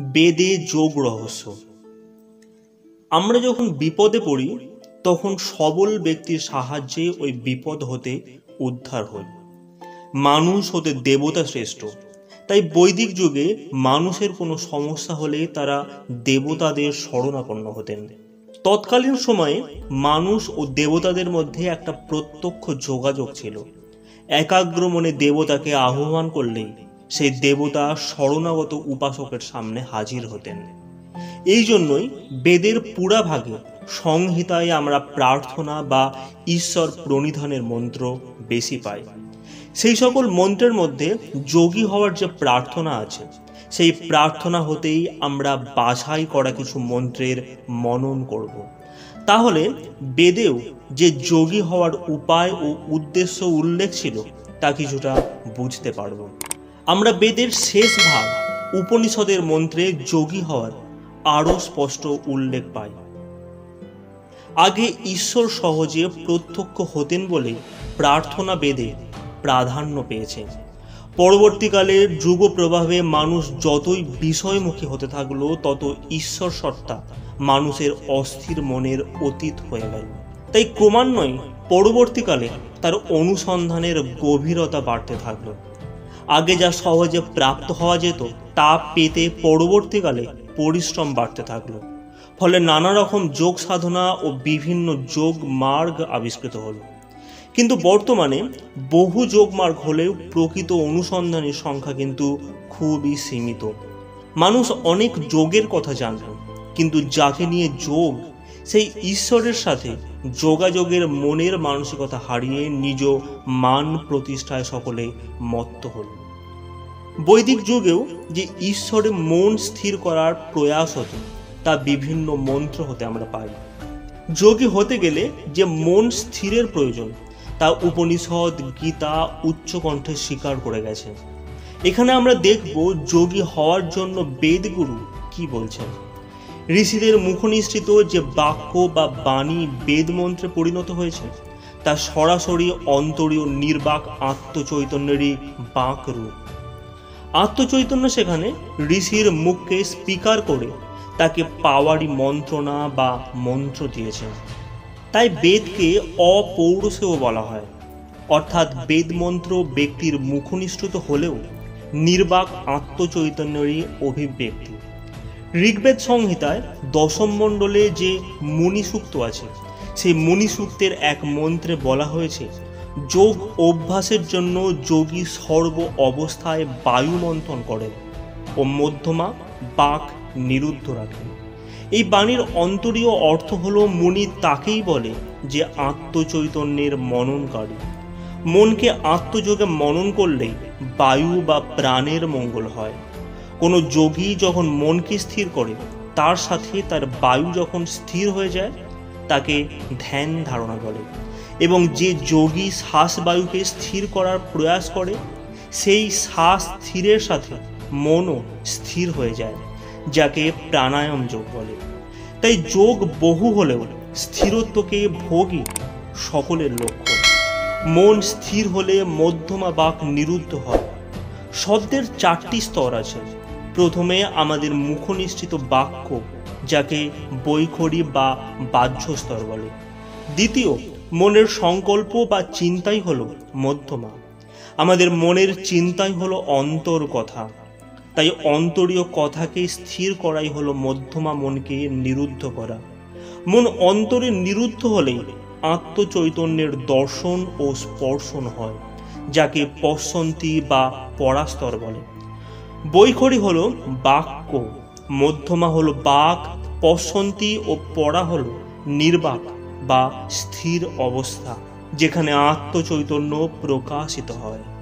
বেদে যোগ রহস্য। আমরা যখন বিপদে পড়ি, তখন সবল ব্যক্তির সাহায্যে ওই বিপদ হতে উদ্ধার হই। মানুষ হতে দেবতা শ্রেষ্ঠ। তাই বৈদিক যুগে মানুষের কোনো সমস্যা হলে তারা দেবতাদের শরণাপন্ন হতেন। তৎকালীন সময়ে মানুষ ও দেবতাদের মধ্যে একটা প্রত্যক্ষ যোগাযোগ ছিল। একাগ্র মনে দেবতাকে আহ্বান করলেই সেই দেবতা শরণাগত উপাসকের সামনে হাজির হতেন। এই জন্যই বেদের পুরা ভাগে সংহিতায় আমরা প্রার্থনা বা ঈশ্বর প্রণিধানের মন্ত্র বেশি পাই। সেই সকল মন্ত্রের মধ্যে যোগী হওয়ার যে প্রার্থনা আছে, সেই প্রার্থনা হতেই আমরা বাছাই করা কিছু মন্ত্রের মনন করব। তাহলে বেদেও যে যোগী হওয়ার উপায় ও উদ্দেশ্য উল্লেখ ছিল, তা কিছুটা বুঝতে পারব। আমরা বেদের শেষ ভাগ উপনিষদের মন্ত্রে যোগী হওয়ার আরও স্পষ্ট উল্লেখ পাই। আগে ঈশ্বর সহজে প্রত্যক্ষ হতেন বলে প্রার্থনা বেদে প্রাধান্য পেয়েছে। পরবর্তীকালে যুগ প্রভাবে মানুষ যতই বিষয়মুখী হতে থাকল, তত ঈশ্বর সত্তা মানুষের অস্থির মনের অতীত হয়ে গেল। তাই ক্রমান্বয়ে পরবর্তীকালে তার অনুসন্ধানের গভীরতা বাড়তে থাকল। আগে যা সহজে প্রাপ্ত হওয়া যেত, তা পেতে পরবর্তীকালে পরিশ্রম বাড়তে থাকল। ফলে নানা রকম যোগ সাধনা ও বিভিন্ন যোগ মার্গ আবিষ্কৃত হলো। কিন্তু বর্তমানে বহু যোগ মার্গ হলেও প্রকৃত অনুসন্ধানের সংখ্যা কিন্তু খুবই সীমিত। মানুষ অনেক যোগের কথা জানত কিন্তু যাকে নিয়ে যোগ সেই ঈশ্বরের সাথে যোগাযোগের মনের মানসিকতা হারিয়ে নিজ মান প্রতিষ্ঠায় সকলে মত্ত হল। বৈদিক যুগেও যে ঈশ্বরে মন স্থির করার প্রয়াস হতো, তা বিভিন্ন মন্ত্র হতে আমরা পাই। যোগী হতে গেলে যে মন স্থিরের প্রয়োজন, তা উপনিষদ, গীতা উচ্চকণ্ঠে স্বীকার করে গেছে। এখানে আমরা দেখব যোগী হওয়ার জন্য বেদগুরু কি বলছেন। ঋষিদের মুখনিসৃত যে বাক্য বা বাণী বেদমন্ত্রে পরিণত হয়েছে, তা সরাসরি অন্তরীয় নির্বাক আত্মচৈতন্যেরই বাঁক রূপ। আত্মচৈতন্য সেখানে ঋষির মুখকে স্পিকার করে তাকে পাওয়ারই মন্ত্রণা বা মন্ত্র দিয়েছেন তাই বেদকে অপৌরসেও বলা হয়। অর্থাৎ বেদমন্ত্র ব্যক্তির মুখনিষ্ঠুত হলেও নির্বাক আত্মচৈতন্যেরই অভিব্যক্তি। ঋগ্বেদ সংহিতায় দশম মণ্ডলে যে মুনিসূক্ত আছে, সেই মুনিসূক্তের এক মন্ত্রে বলা হয়েছে, যোগ অভ্যাসের জন্য যোগী সর্ব অবস্থায় বায়ু মন্থন করেন ও মধ্যমা বাক নিরুদ্ধ রাখেন। এই বাণীর অন্তরীয় অর্থ হলো, মুনি তাকেই বলে যে আত্মচৈতন্যের মননকারী। মনকে আত্মযোগে মনন করলেই বায়ু বা প্রাণের মঙ্গল হয়। কোনো যোগী যখন মনকে স্থির করে, তার সাথে তার বায়ু যখন স্থির হয়ে যায়, তাকে ধ্যান ধারণা বলে। এবং যে যোগী শ্বাস বায়ুকে স্থির করার প্রয়াস করে, সেই শ্বাস স্থিরের সাথে মনও স্থির হয়ে যায়, যাকে প্রাণায়াম যোগ বলে। তাই যোগ বহু হলেও স্থিরত্বকে ভোগই সকলের লক্ষ্য। মন স্থির হলে মধ্যমা বাক নিরুদ্ধ হয়। শব্দের চারটি স্তর আছে। প্রথমে আমাদের মুখনিশ্চিত বাক্য, যাকে বৈখরি বা বাহ্য স্তর বলে। দ্বিতীয়, মনের সংকল্প বা চিন্তাই হলো মধ্যমা। আমাদের মনের চিন্তাই হলো অন্তর কথা। তাই অন্তরীয় কথাকে স্থির করাই হলো মধ্যমা মনকে নিরুদ্ধ করা। মন অন্তরে নিরুদ্ধ হলেই আত্মচৈতন্যের দর্শন ও স্পর্শন হয়, যাকে পশন্তি বা পরাস্তর বলে। বৈখরি হলো বাক্য, মধ্যমা হলো বাক, পশন্তি ও পড়া হলো নির্বাক বা স্থির অবস্থা, যেখানে আত্মচৈতন্য প্রকাশিত হয়।